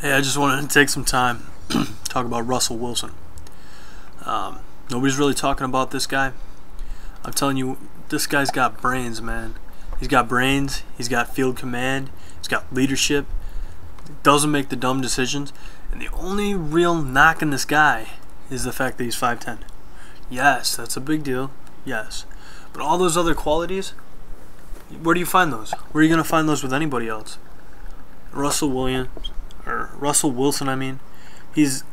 Hey, I just wanted to take some time talk about Russell Wilson. Um, nobody's really talking about this guy. I'm telling you, this guy's got brains, man. He's got brains. He's got field command. He's got leadership. Doesn't make the dumb decisions. And the only real knock in this guy is the fact that he's 5'10. Yes, that's a big deal. Yes. But all those other qualities, where do you find those? Where are you going to find those with anybody else? Russell Williams, or Russell Wilson, I mean, he's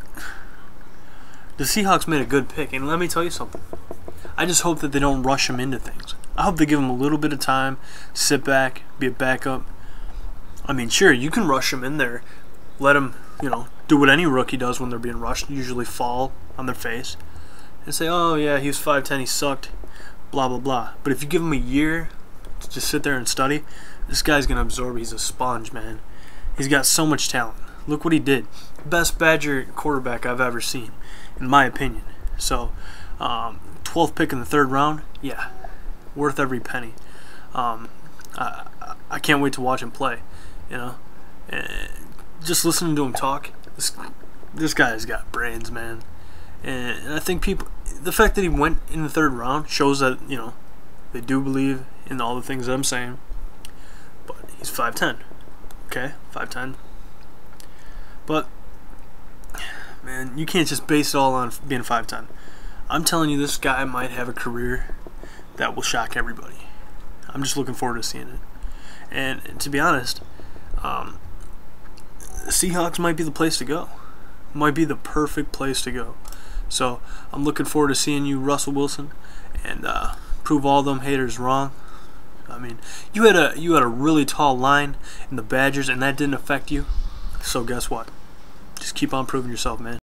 the Seahawks made a good pick, and let me tell you something. I just hope that they don't rush him into things. I hope they give him a little bit of time, sit back, be a backup. I mean, sure, you can rush him in there, let him, you know, do what any rookie does when they're being rushed, usually fall on their face, and say, oh, yeah, he was 5'10, he sucked, blah, blah, blah. But if you give him a year to just sit there and study, this guy's going to absorb. He's a sponge, man. He's got so much talent. Look what he did. Best Badger quarterback I've ever seen, in my opinion. So, um, 12th pick in the third round, yeah, worth every penny. Um, I, I can't wait to watch him play. You know, and just listening to him talk, this this guy's got brains, man. And I think people, the fact that he went in the third round shows that you know they do believe in all the things that I'm saying. But he's 5'10. Okay, 5'10. But, man, you can't just base it all on being 5'10. I'm telling you, this guy might have a career that will shock everybody. I'm just looking forward to seeing it. And to be honest, um, Seahawks might be the place to go. Might be the perfect place to go. So I'm looking forward to seeing you, Russell Wilson, and uh, prove all them haters wrong. I mean, you had a you had a really tall line in the Badgers, and that didn't affect you. So guess what? Just keep on proving yourself, man.